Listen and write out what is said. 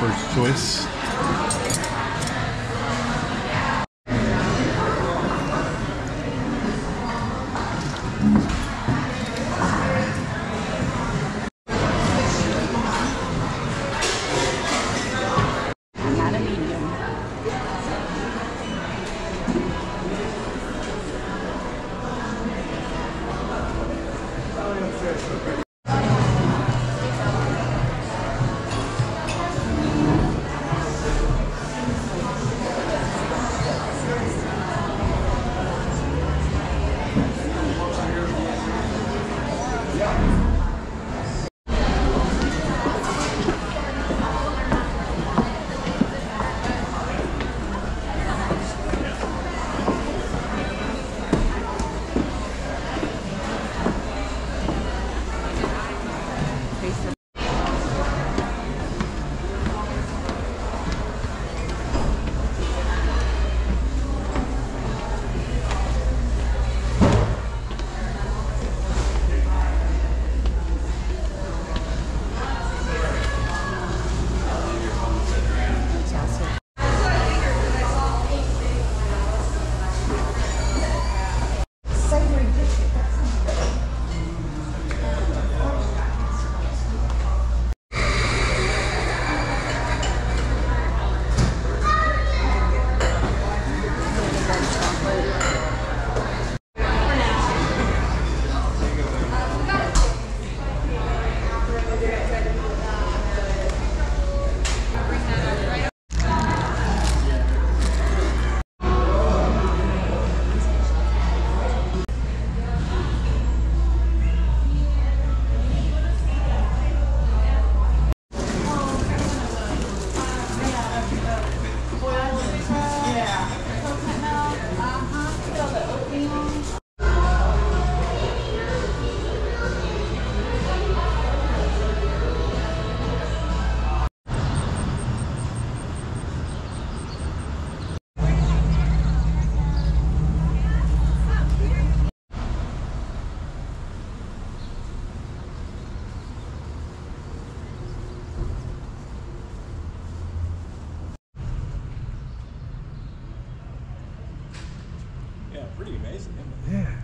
first choice. Yeah, pretty amazing. Yeah.